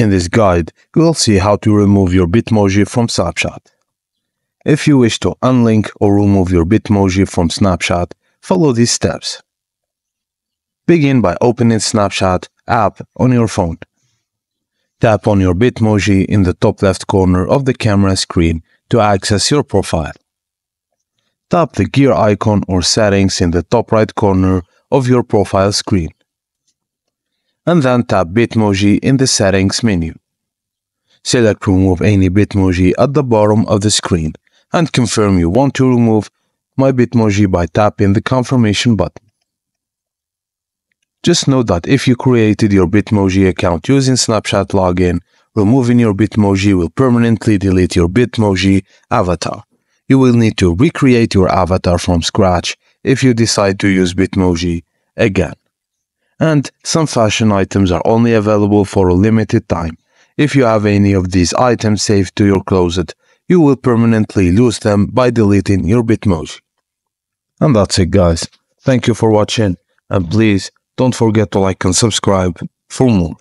In this guide, you will see how to remove your Bitmoji from Snapchat. If you wish to unlink or remove your Bitmoji from Snapchat, follow these steps. Begin by opening Snapchat app on your phone. Tap on your Bitmoji in the top left corner of the camera screen to access your profile. Tap the gear icon or settings in the top right corner of your profile screen. And then tap Bitmoji in the settings menu. Select remove any Bitmoji at the bottom of the screen and confirm you want to remove my Bitmoji by tapping the confirmation button. Just note that if you created your Bitmoji account using Snapchat login, removing your Bitmoji will permanently delete your Bitmoji avatar. You will need to recreate your avatar from scratch if you decide to use Bitmoji again. And some fashion items are only available for a limited time. If you have any of these items saved to your closet, you will permanently lose them by deleting your Bitmoji. And that's it guys. Thank you for watching and please don't forget to like and subscribe for more.